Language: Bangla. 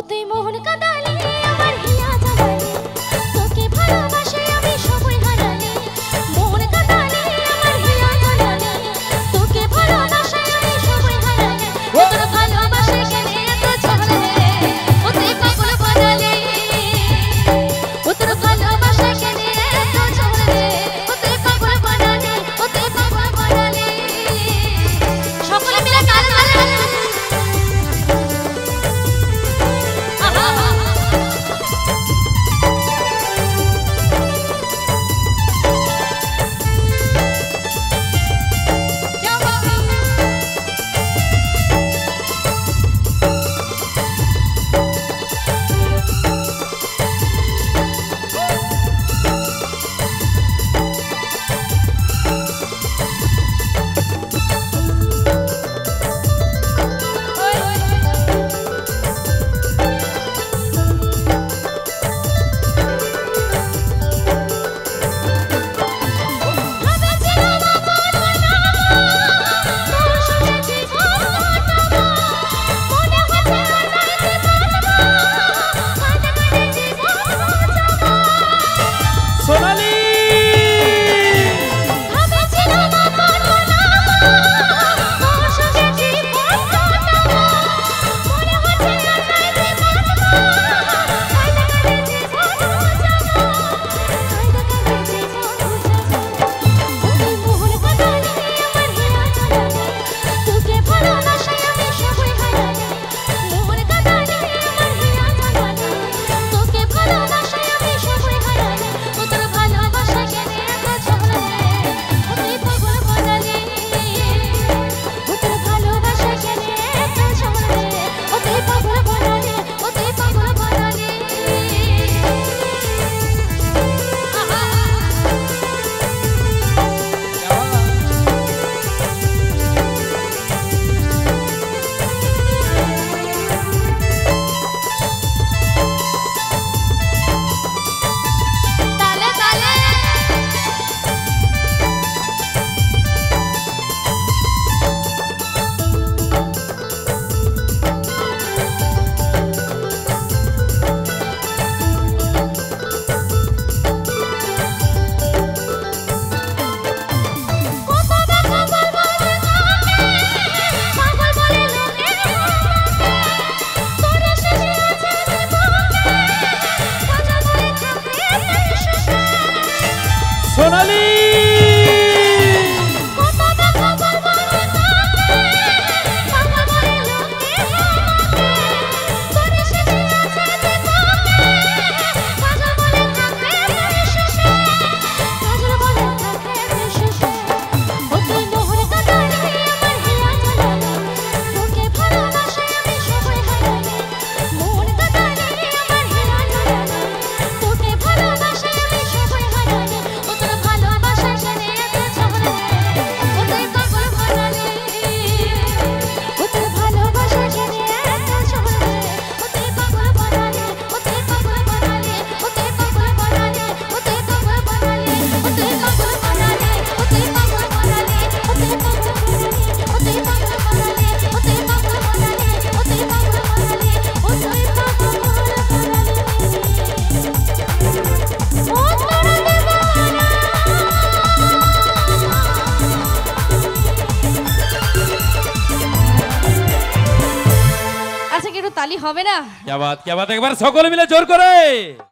उतई मोहन का दालिया। তালি হবে না। কে বাত কে বাত একবার সকলে মিলে জোর করে।